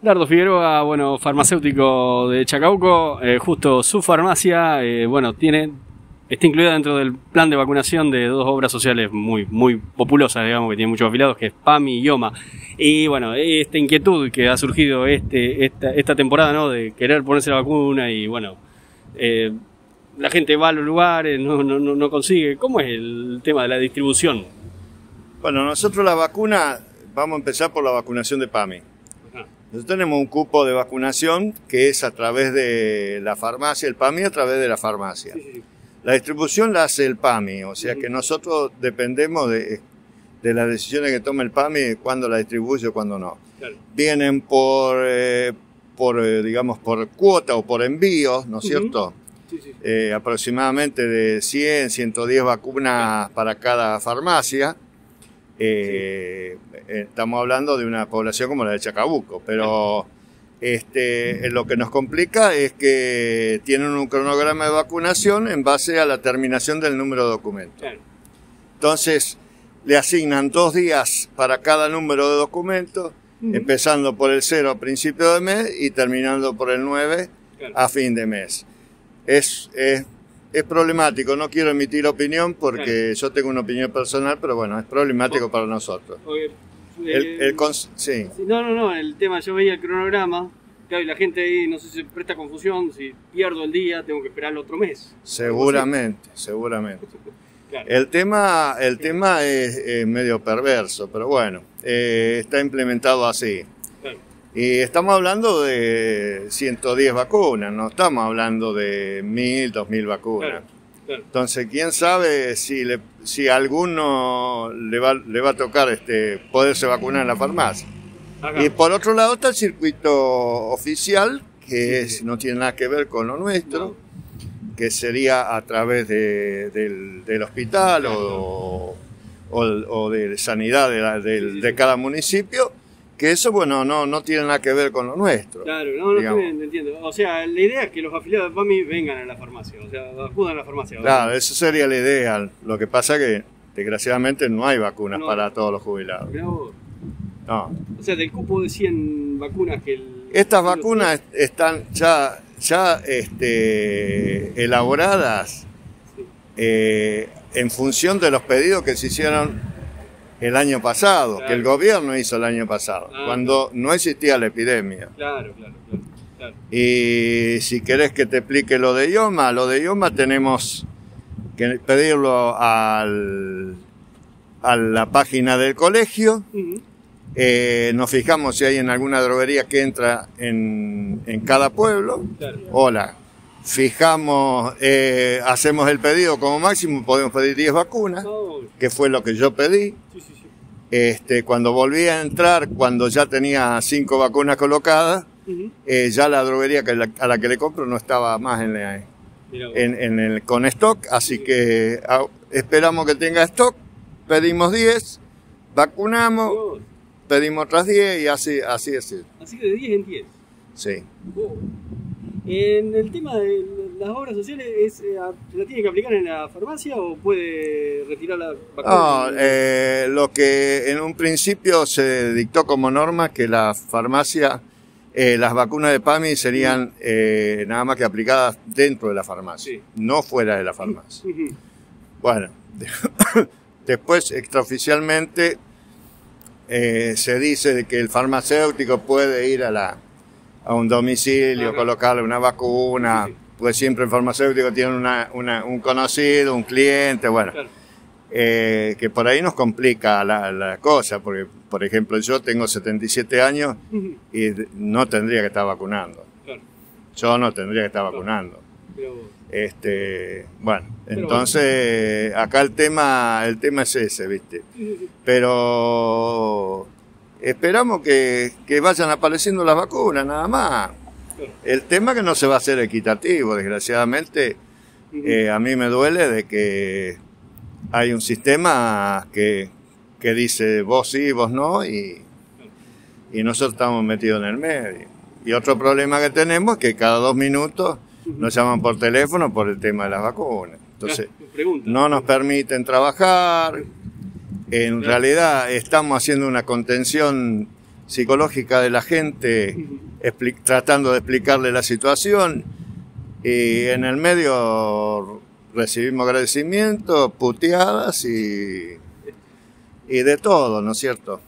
Dardo Figueroa, bueno, farmacéutico de Chacabuco, eh, justo su farmacia, eh, bueno, tiene, está incluida dentro del plan de vacunación de dos obras sociales muy, muy populosas, digamos, que tienen muchos afiliados, que es PAMI y IOMA. Y bueno, esta inquietud que ha surgido este, esta, esta temporada, ¿no? De querer ponerse la vacuna y bueno, eh, la gente va a los lugares, no, no, no consigue. ¿Cómo es el tema de la distribución? Bueno, nosotros la vacuna, vamos a empezar por la vacunación de PAMI. Nosotros tenemos un cupo de vacunación que es a través de la farmacia, el PAMI a través de la farmacia. Sí, sí, sí. La distribución la hace el PAMI, o sea que nosotros dependemos de, de las decisiones que tome el PAMI, cuándo la distribuye o cuándo no. Claro. Vienen por, eh, por eh, digamos, por cuota o por envíos, ¿no es cierto? Sí, sí. Eh, aproximadamente de 100, 110 vacunas para cada farmacia. Eh, Estamos hablando de una población como la de Chacabuco, pero este, lo que nos complica es que tienen un cronograma de vacunación en base a la terminación del número de documentos. Claro. Entonces, le asignan dos días para cada número de documentos, empezando por el 0 a principio de mes y terminando por el 9 Claro. a fin de mes. Es, es, es problemático, no quiero emitir opinión porque yo tengo una opinión personal, pero bueno, es problemático para nosotros. El, eh, el sí, No, no, no, el tema, yo veía el cronograma, claro, y la gente ahí, no sé si se presta confusión, si pierdo el día, tengo que esperar el otro mes. seguramente, seguramente. Claro. El tema, el tema es, es medio perverso, pero bueno, eh, está implementado así. Claro. Y estamos hablando de 110 vacunas, no estamos hablando de 1000, 2000 vacunas. Claro, claro. Entonces, quién sabe si, le, si a alguno le va, le va a tocar este, poderse vacunar en la farmacia. Acá. Y por otro lado está el circuito oficial, que es, no tiene nada que ver con lo nuestro, que sería a través de- del, del hospital o, o, o de sanidad de, la- de cada municipio, que eso, bueno, no, no tiene nada que ver con lo nuestro. Claro, no, no estoy- entiendo. O sea, la idea es que los afiliados de PAMI vengan a la farmacia, o sea, acudan a la farmacia. Claro, eso sería la idea. Lo que pasa que, desgraciadamente, no hay vacunas No. para todos los jubilados. No. O sea, del cupo de 100 vacunas que el... Estas vacunas están ya, ya este, elaboradas Sí. eh, en función de los pedidos que se hicieron el año pasado, Claro. que el gobierno hizo el año pasado, Ah, cuando no existía la epidemia. Claro, claro, claro. claro. Y si querés que te explique lo de IOMA, lo de IOMA tenemos que pedirlo al, a la página del colegio. Eh, nos fijamos si hay en alguna droguería que entra en, en cada pueblo. Hola. Fijamos, eh, hacemos el pedido como máximo, podemos pedir 10 vacunas, Oh, que fue lo que yo pedí. Este, cuando volví a entrar, cuando ya tenía 5 vacunas colocadas, eh, ya la droguería que la- a la que le compro no estaba más en, la- en- en el, con stock, así que esperamos que tenga stock, pedimos 10, vacunamos, Oh, pedimos otras 10 y así, así es. Así que de 10 en 10. Sí. Oh. En el tema de las obras sociales, ¿es, eh, ¿se la tiene que aplicar en la farmacia o puede retirar la vacuna? No, eh, lo que en un principio se dictó como norma que la farmacia, eh, las vacunas de PAMI serían eh, nada más que aplicadas dentro de la farmacia, Sí. no fuera de la farmacia. Bueno, después extraoficialmente se dice de que el farmacéutico puede ir a, la, a un domicilio, colocarle una vacuna, Sí, sí. Pues siempre el farmacéutico tiene una- una- un conocido, un cliente, bueno, Claro. eh, que por ahí nos complica la, la cosa, porque por ejemplo yo tengo 77 años y no tendría que estar vacunando, Claro. yo no tendría que estar vacunando. Pero, Este, bueno, Pero entonces acá el tema, el tema es ese, ¿viste? Pero esperamos que, que vayan apareciendo las vacunas, nada más. El tema que no se va a hacer equitativo, desgraciadamente, eh, a mí me duele de que hay un sistema que, que dice vos sí, vos no, y, y nosotros estamos metidos en el medio. Y otro problema que tenemos es que cada dos minutos nos llaman por teléfono por el tema de las vacunas. Entonces, Ah, no nos permiten trabajar. En realidad estamos haciendo una contención psicológica de la gente, tratando de explicarle la situación. Y en el medio recibimos agradecimientos, puteadas y, y de todo, ¿no es cierto?